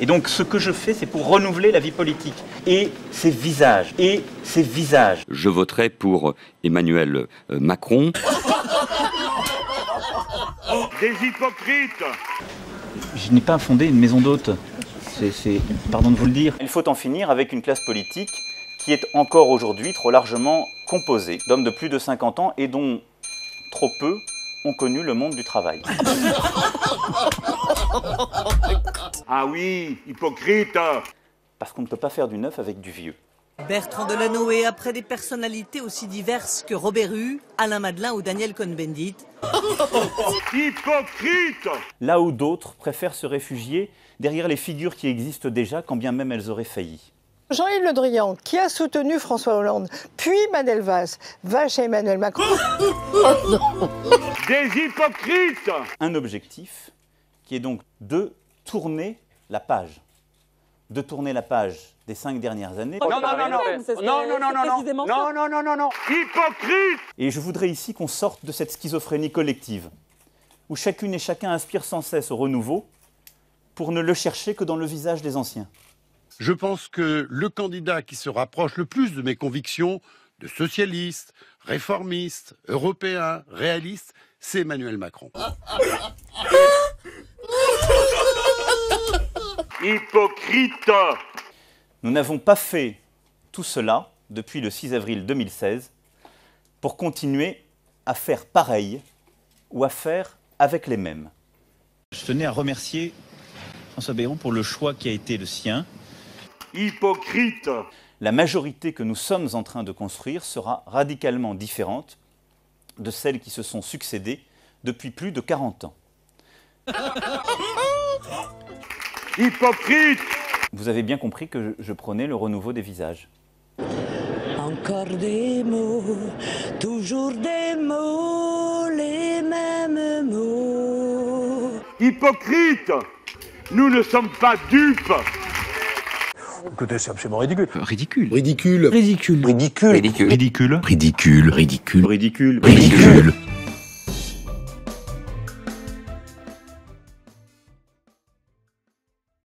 Et donc ce que je fais, c'est pour renouveler la vie politique et ses visages, et ses visages. Je voterai pour Emmanuel euh, Macron. Des hypocrites Je n'ai pas fondé une maison d'hôtes. C'est, pardon de vous le dire. Il faut en finir avec une classe politique qui est encore aujourd'hui trop largement composée d'hommes de plus de 50 ans et dont trop peu ont connu le monde du travail. Ah oui, hypocrite Parce qu'on ne peut pas faire du neuf avec du vieux. Bertrand Delanoë, après des personnalités aussi diverses que Robert Hue, Alain Madelin ou Daniel Cohn-Bendit. Hypocrite Là où d'autres préfèrent se réfugier derrière les figures qui existent déjà, quand bien même elles auraient failli. Jean-Yves Le Drian, qui a soutenu François Hollande, puis Manel Valls, va chez Emmanuel Macron. Des hypocrites Un objectif qui est donc de tourner la page. De tourner la page des cinq dernières années. Non, non, non, non, non, non, non, non, non, non, non, non, non, non, hypocrite Et je voudrais ici qu'on sorte de cette schizophrénie collective, où chacune et chacun aspire sans cesse au renouveau, pour ne le chercher que dans le visage des anciens. Je pense que le candidat qui se rapproche le plus de mes convictions de socialiste, réformiste, européen, réaliste, c'est Emmanuel Macron. Hypocrite Nous n'avons pas fait tout cela depuis le 6 avril 2016 pour continuer à faire pareil ou à faire avec les mêmes. Je tenais à remercier François Bayrou pour le choix qui a été le sien. Hypocrite La majorité que nous sommes en train de construire sera radicalement différente de celles qui se sont succédées depuis plus de 40 ans. Hypocrite Vous avez bien compris que je, je prenais le renouveau des visages. Encore des mots, toujours des mots, les mêmes mots. Hypocrite Nous ne sommes pas dupes Écoutez, c'est absolument ridicule. Ridicule. Ridicule. Ridicule. Ridicule. Ridicule. Ridicule. Ridicule. Ridicule. Ridicule. Ridicule.